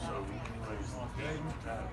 so we raise the game, kind